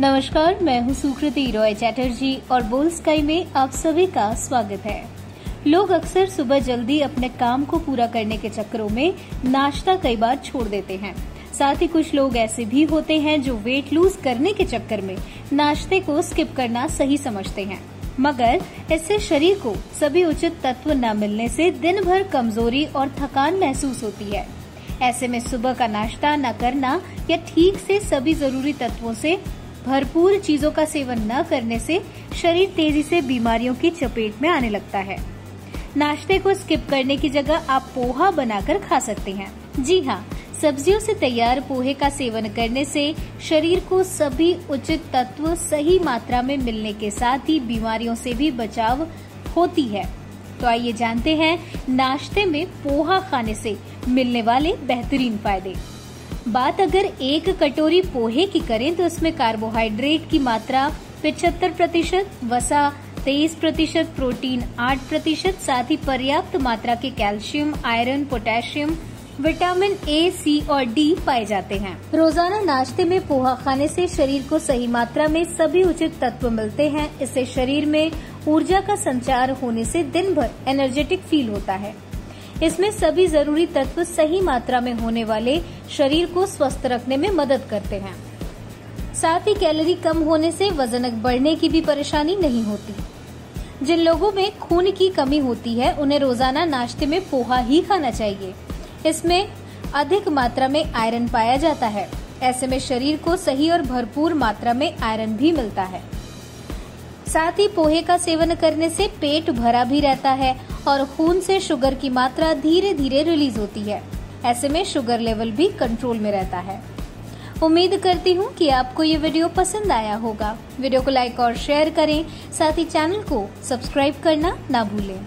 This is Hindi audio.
नमस्कार, मैं हूँ सुकृति रॉय चैटर्जी और बोल स्काई में आप सभी का स्वागत है। लोग अक्सर सुबह जल्दी अपने काम को पूरा करने के चक्करों में नाश्ता कई बार छोड़ देते हैं। साथ ही कुछ लोग ऐसे भी होते हैं जो वेट लूज करने के चक्कर में नाश्ते को स्किप करना सही समझते हैं। मगर इससे शरीर को सभी उचित तत्व न मिलने से दिन भर कमज़ोरी और थकान महसूस होती है। ऐसे में सुबह का नाश्ता न करना या ठीक से सभी ज़रूरी तत्वों से भरपूर चीज़ों का सेवन न करने से शरीर तेज़ी से बीमारियों की चपेट में आने लगता है। नाश्ते को स्किप करने की जगह आप पोहा बनाकर खा सकते हैं। जी हाँ सब्जियों से तैयार पोहे का सेवन करने से शरीर को सभी उचित तत्व सही मात्रा में मिलने के साथ ही बीमारियों से भी बचाव होती है। तो आइए जानते हैं, नाश्ते में पोहा खाने से मिलने वाले बेहतरीन फ़ायदे। बात अगर एक कटोरी पोहे की करें तो उसमें कार्बोहाइड्रेट की मात्रा पिछहत्तर प्रतिशत, वसा तेईस प्रतिशत प्रोटीन आठ प्रतिशत, साथ ही पर्याप्त मात्रा के calcium iron potassium vitamin A C और डी पाए जाते हैं। रोज़ाना नाश्ते में पोहा खाने से शरीर को सही मात्रा में सभी उचित तत्व मिलते हैं। इससे शरीर में ऊर्जा का संचार होने से दिन भर एनर्जेटिक फील होता है। इसमें सभी ज़रूरी तत्व सही मात्रा में होने वाले शरीर को स्वस्थ रखने में मदद करते हैं। साथ ही कैलोरी कम होने से वज़न बढ़ने की भी परेशानी नहीं होती। जिन लोगों में खून की कमी होती है, उन्हें रोज़ाना नाश्ते में पोहा ही खाना चाहिए। इसमें अधिक मात्रा में आयरन पाया जाता है। ऐसे में शरीर को सही और भरपूर मात्रा में आयरन भी मिलता है। साथ ही पोहे का सेवन करने से पेट भरा भी रहता है और खून से शुगर की मात्रा धीरे धीरे रिलीज़ होती है। ऐसे में शुगर लेवल भी कंट्रोल में रहता है। उम्मीद करती हूँ कि आपको ये वीडियो पसंद आया होगा। वीडियो को लाइक और शेयर करें। साथ ही चैनल को सब्सक्राइब करना ना भूलें।